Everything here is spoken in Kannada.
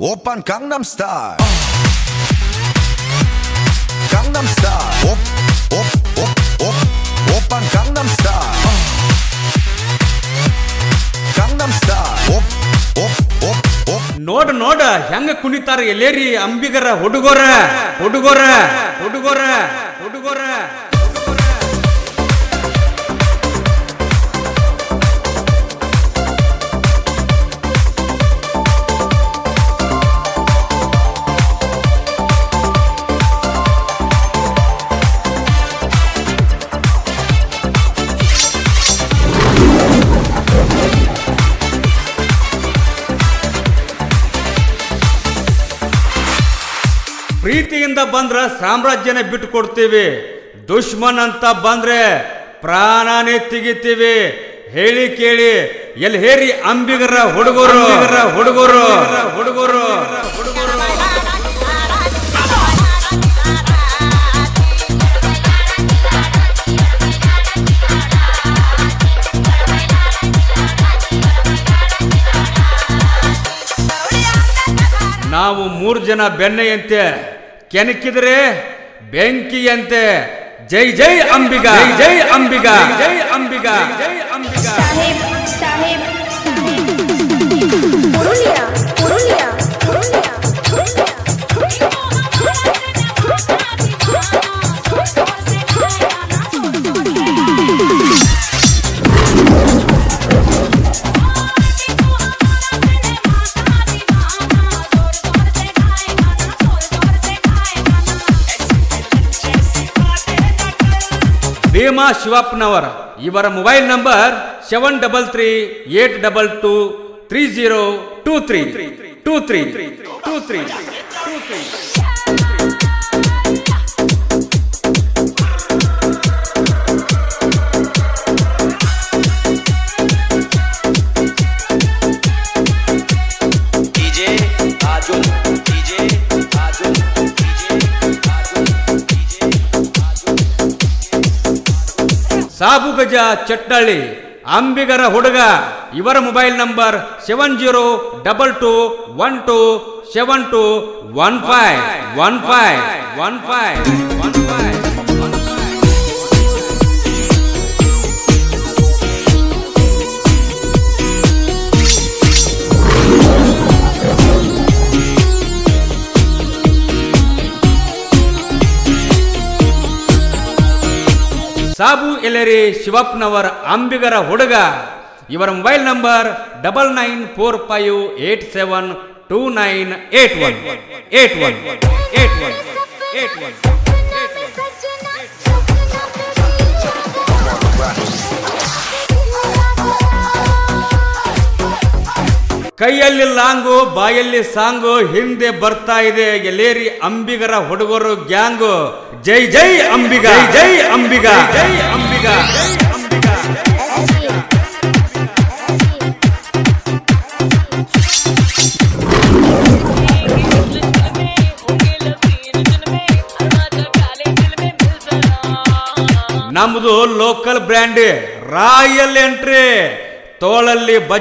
오빤 강남스타일 강남스타일 옵옵옵옵 오빤 강남스타일 강남스타일 옵옵옵옵 ನೋಡ ನೋಡ ಹೆಂಗ ಕುಣಿತಾರ ಎಲ್ಲೇರಿ ಅಂಬಿಗರ ಹುಡುಗರ ಹುಡುಗರ ಹುಡುಗರ ಹುಡುಗರ ಪ್ರೀತಿಯಿಂದ ಬಂದ್ರ ಸಾಮ್ರಾಜ್ಯನ ಬಿಟ್ಟು ಕೊಡ್ತೀವಿ. ದುಶ್ಮನ್ ಅಂತ ಬಂದ್ರೆ ಪ್ರಾಣನೇ ತೆಗಿತೀವಿ. ಹೇಳಿ ಕೇಳಿ ಎಲ್ಲಿ ಹೇರಿ ಅಂಬಿಗರ ಹುಡುಗರು? ಹುಡುಗರು. ಹುಡುಗರು ಹುಡುಗರು. ನಾವು ಮೂರು ಜನ ಬೆನ್ನೆಯಂತೆ ಕೆನಕಿದರೆ ಬೆಂಕಿಯಂತೆ. ಜೈ ಜೈ ಅಂಬಿಗಾ. ಜೈ ಅಂಬಿಗ. ಜೈ ಅಂಬಿಗಾ. ಜೈ ಅಂಬಿಗಾ. ಸಾಹೇಬ್ ಸಾಹೇಬ್. ಭೀಮಾ ಶಿವಪ್ಪನವರ. ಇವರ mobile number seven double three eight double two three zero two three. Two three. Two three. Two three. Sabu Chattalli, ಅಂಬಿಗರ ಹುಡುಗ. ಇವರ mobile number seven zero double two one two seven two one five one five one five one five. Sabu ಎಲೆರಿ ಶಿವಪ್ಪನವರ ಅಂಬಿಗರ ಹುಡುಗ. ಇವರ mobile number double nine four five eight seven two nine eight one eight one eight one eight one ಕೈಯಲ್ಲಿ ಲಾಂಗು ಬಾಯಲ್ಲಿ ಸಾಂಗು ಹಿಂದೆ ಬರ್ತಾ ಇದೆ. ಎಲೇರಿ ಅಂಬಿಗರ ಹುಡುಗರು ಗ್ಯಾಂಗು. ಜೈ ಜೈ ಅಂಬಿಗ. ಜೈ ಅಂಬಿಗ ಜೈ ಅಂಬಿಗ. ಜೈ ಅಂಬಿಗ. ನಮ್ದು ಲೋಕಲ್ ಬ್ರ್ಯಾಂಡ್ ರಾಯಲ್ ಎಂಟ್ರಿ. ತೋಳಲ್ಲಿ ಭಜ